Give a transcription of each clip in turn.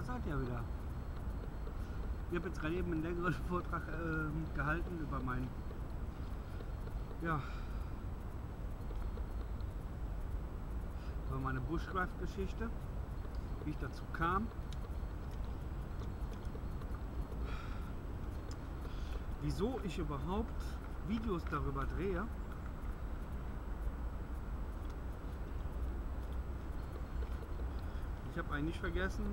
Da seid ihr wieder. Ich habe jetzt gerade eben einen längeren Vortrag äh, gehalten über mein ja über meine Bushcraft-Geschichte, wie ich dazu kam. Wieso ich überhaupt Videos darüber drehe. Ich habe eigentlich vergessen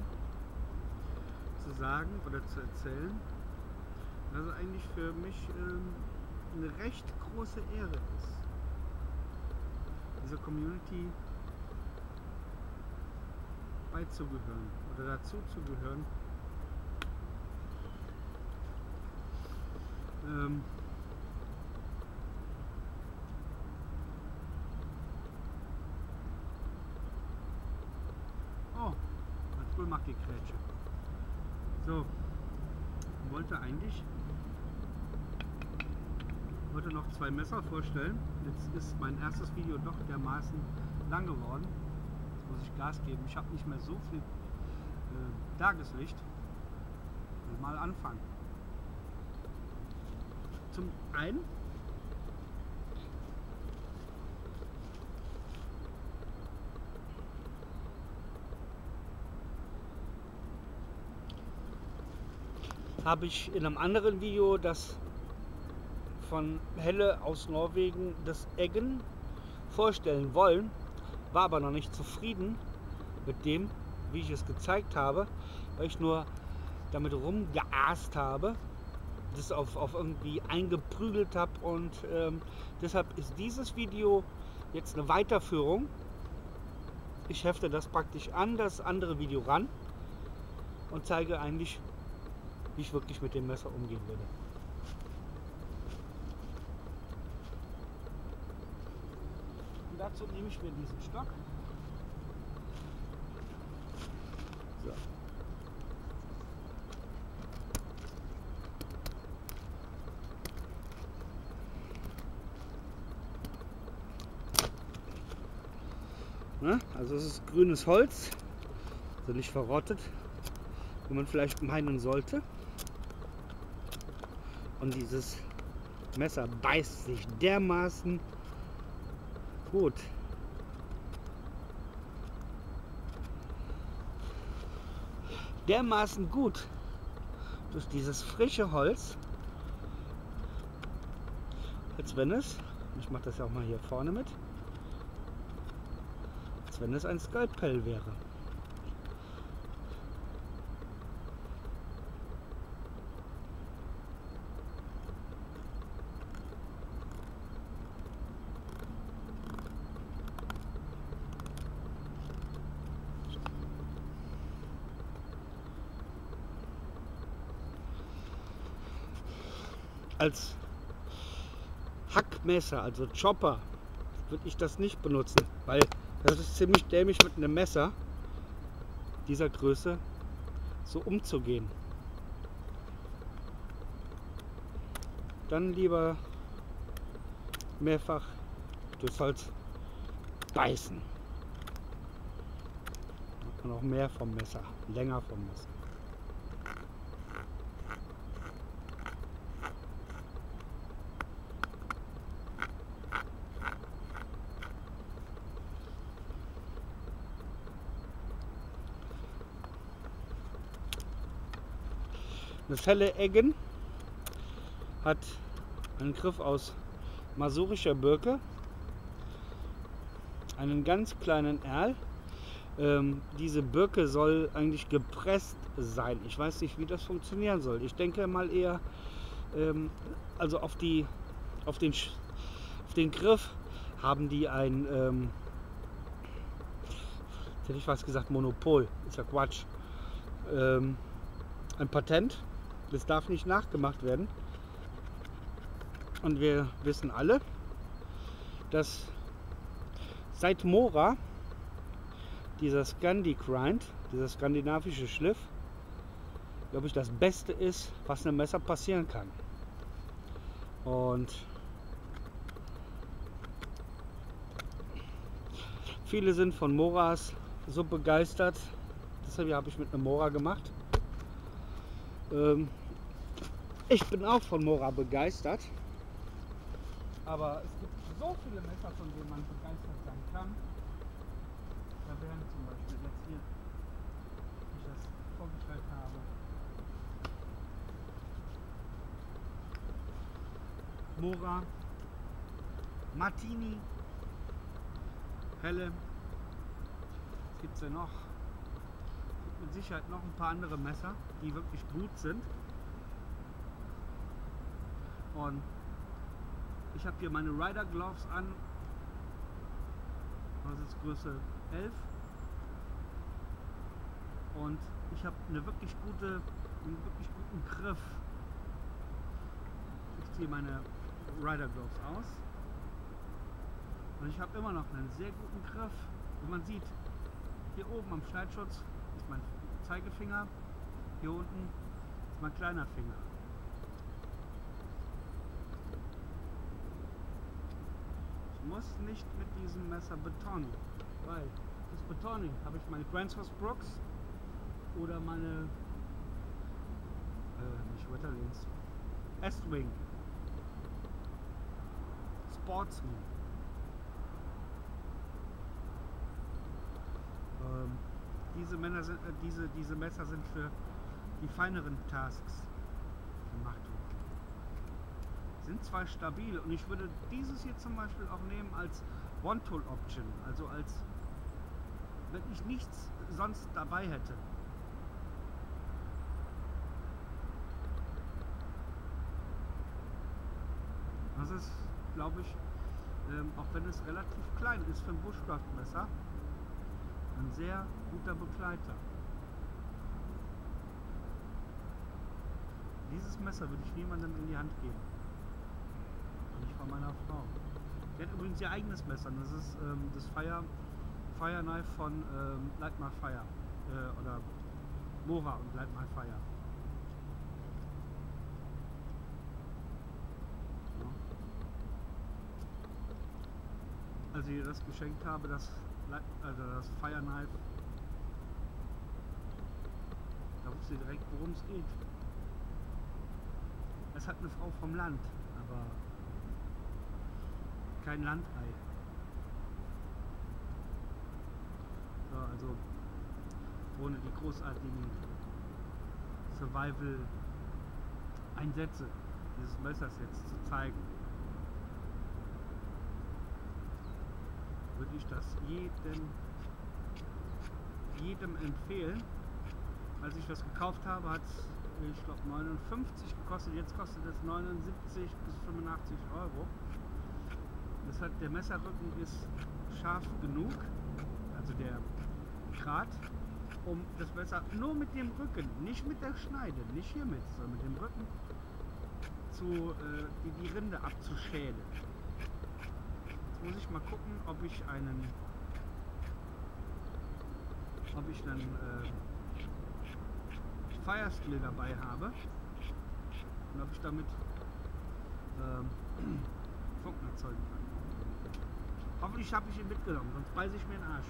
zu sagen oder zu erzählen, dass es eigentlich für mich ähm, eine recht große Ehre ist, dieser Community beizugehören oder dazu zu gehören. Ähm, oh, Red Bull macht die Grätsche. So, wollte eigentlich heute noch zwei Messer vorstellen. Jetzt ist mein erstes Video doch dermaßen lang geworden. Jetzt muss ich Gas geben. Ich habe nicht mehr so viel äh, Tageslicht. Mal anfangen. Zum einen habe ich in einem anderen Video das von Helle aus Norwegen das Eggen vorstellen wollen, war aber noch nicht zufrieden mit dem, wie ich es gezeigt habe, weil ich nur damit rumgeast habe, das auf, auf irgendwie eingeprügelt habe und ähm, deshalb ist dieses Video jetzt eine Weiterführung. Ich hefte das praktisch an das andere Video ran und zeige eigentlich, wie ich wirklich mit dem Messer umgehen würde. Und dazu nehme ich mir diesen Stock. So. Ne? Also es ist grünes Holz, also nicht verrottet, wie man vielleicht meinen sollte. Und dieses Messer beißt sich dermaßen gut. Dermaßen gut durch dieses frische Holz, als wenn es, ich mache das ja auch mal hier vorne mit, als wenn es ein Skalpell wäre. Als Hackmesser, also Chopper, würde ich das nicht benutzen, weil das ist ziemlich dämlich mit einem Messer dieser Größe so umzugehen. Dann lieber mehrfach durchs Holz beißen. Und auch mehr vom Messer, länger vom Messer. Das helle Eggen hat einen Griff aus masurischer Birke, einen ganz kleinen Erl. Ähm, diese Birke soll eigentlich gepresst sein. Ich weiß nicht, wie das funktionieren soll. Ich denke mal eher ähm, also auf, die, auf, den, auf den Griff haben die ein, ähm, hätte ich was gesagt, Monopol. Ist ja Quatsch. Ähm, ein Patent das darf nicht nachgemacht werden. Und wir wissen alle, dass seit Mora dieser Scandi Grind, dieser skandinavische Schliff, glaube ich, das Beste ist, was einem Messer passieren kann. Und viele sind von Moras so begeistert. Deshalb habe ich mit einem Mora gemacht. Ähm, ich bin auch von Mora begeistert. Aber es gibt so viele Messer, von denen man begeistert sein kann. Da wären zum Beispiel jetzt hier, wie ich das vorgestellt habe, Mora, Martini, Helle. Was gibt es denn noch? Mit Sicherheit noch ein paar andere Messer, die wirklich gut sind. Und ich habe hier meine Rider Gloves an. Das ist Größe 11. Und ich habe eine wirklich gute, einen wirklich guten Griff. Ich ziehe meine Rider Gloves aus. Und ich habe immer noch einen sehr guten Griff. Wie man sieht, hier oben am Schneidschutz ist mein Zeigefinger, hier unten ist mein kleiner Finger. Ich muss nicht mit diesem Messer betonen, weil das Betoning habe ich meine Gransos Brooks oder meine äh, nicht S-Wing Sportsman Ähm, diese, Männer sind, äh, diese, diese Messer sind für die feineren Tasks gemacht worden. Sind zwar stabil und ich würde dieses hier zum Beispiel auch nehmen als One-Tool-Option, also als wenn ich nichts sonst dabei hätte. Das ist, glaube ich, ähm, auch wenn es relativ klein ist für ein Bushcraft-Messer, ein sehr guter Begleiter. Dieses Messer würde ich niemandem in die Hand geben. Nicht von meiner Frau. Die hat übrigens ihr eigenes Messer. Das ist ähm, das Fire, Fire Knife von ähm, Light My Fire. Äh, oder Mora und Light My Fire. Als ich ihr das geschenkt habe, das also das Knife. Da wusste sie direkt, worum es geht. Es hat eine Frau vom Land, aber kein Landei. So, also ohne die großartigen Survival-Einsätze dieses Messers jetzt zu zeigen. Würde ich das jedem, jedem empfehlen. Als ich das gekauft habe, hat es, ich glaube, 59 gekostet. Jetzt kostet es 79 bis 85 Euro. Deshalb der Messerrücken ist scharf genug, also der Grat, um das Messer nur mit dem Rücken, nicht mit der Schneide, nicht hiermit, sondern mit dem Rücken zu, äh, die, die Rinde abzuschälen muss ich mal gucken, ob ich einen ob ich einen äh, Firesteel dabei habe und ob ich damit ähm, Funken erzeugen kann. Hoffentlich habe ich ihn mitgenommen, sonst beiße ich mir den Arsch.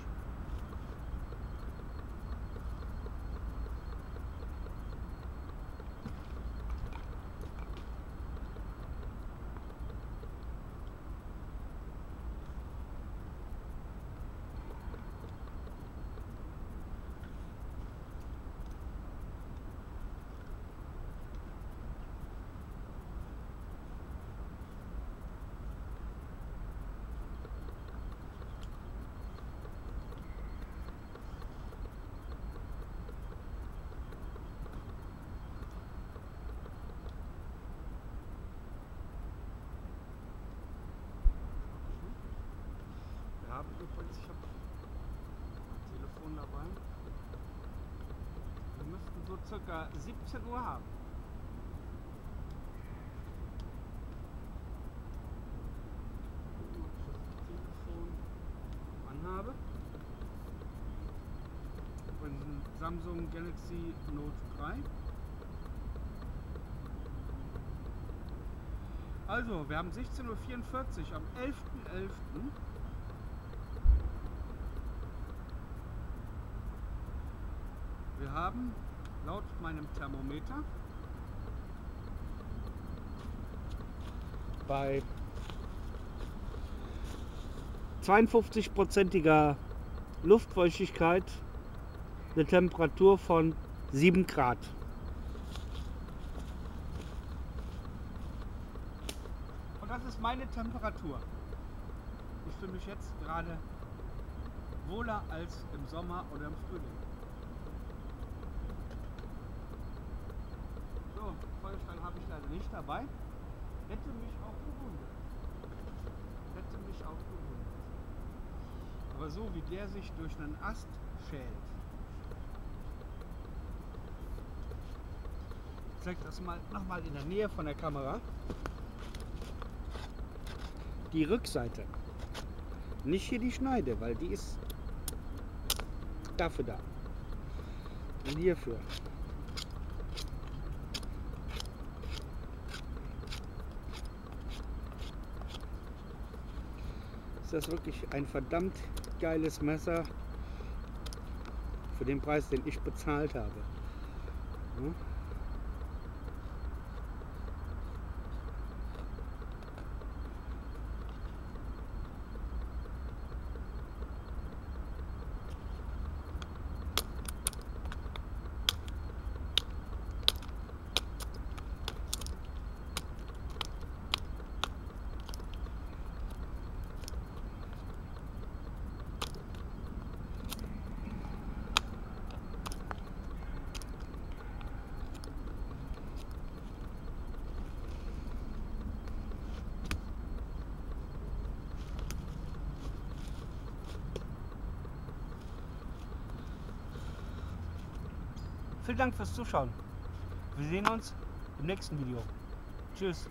Habe übrigens, ich habe Telefon dabei. Wir müssten so circa 17 Uhr haben. habe. Übrigens ein Samsung Galaxy Note 3. Also, wir haben 16.44 Uhr am 11.11. .11. Wir haben laut meinem Thermometer bei 52-prozentiger Luftfeuchtigkeit eine Temperatur von 7 Grad. Und das ist meine Temperatur. Ich fühle mich jetzt gerade wohler als im Sommer oder im Frühling. So, Feuerstein habe ich leider nicht dabei. Hätte mich auch gewundert. Hätte mich auch gewundert. Aber so wie der sich durch einen Ast schält. Ich zeige das mal nochmal in der Nähe von der Kamera. Die Rückseite. Nicht hier die Schneide, weil die ist dafür da. Und hierfür. Ist das wirklich ein verdammt geiles Messer für den Preis, den ich bezahlt habe. Ja? Vielen Dank fürs Zuschauen. Wir sehen uns im nächsten Video. Tschüss.